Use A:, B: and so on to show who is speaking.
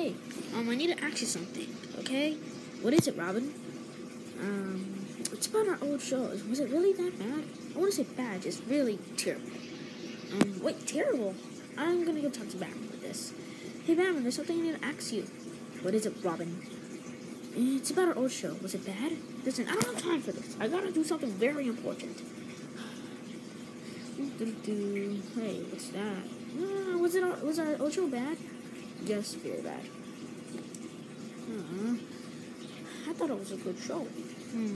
A: Hey, um, I need to ask you something, okay? What is it, Robin? Um, it's about our old shows. Was it really that bad? I want to say bad, just really terrible. Um, wait, terrible? I'm gonna go talk to Batman with this. Hey, Batman, there's something I need to ask you. What is it, Robin? It's about our old show. Was it bad? Listen, I don't have time for this. I gotta do something very important. Hey, what's that? Uh, was it our, was our old show bad? Yes, very bad. Uh, I thought it was a good show. Hmm.